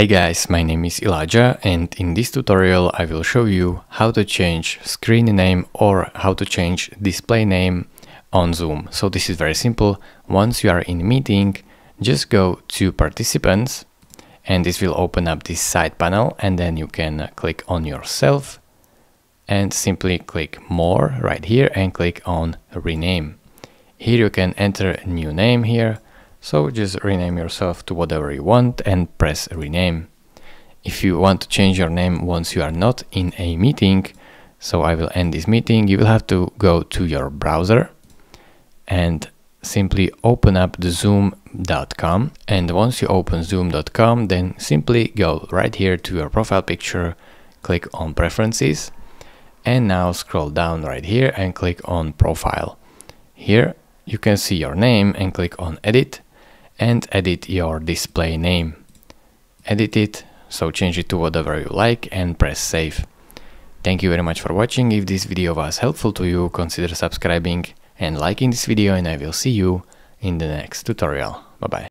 Hey guys, my name is Elijah and in this tutorial I will show you how to change screen name or how to change display name on Zoom. So this is very simple. Once you are in meeting, just go to participants and this will open up this side panel and then you can click on yourself and simply click more right here and click on rename. Here you can enter a new name here so just rename yourself to whatever you want and press rename. If you want to change your name once you are not in a meeting, so I will end this meeting, you will have to go to your browser and simply open up the zoom.com and once you open zoom.com then simply go right here to your profile picture click on preferences and now scroll down right here and click on profile. Here you can see your name and click on edit and edit your display name. Edit it, so change it to whatever you like and press save. Thank you very much for watching. If this video was helpful to you, consider subscribing and liking this video and I will see you in the next tutorial. Bye bye.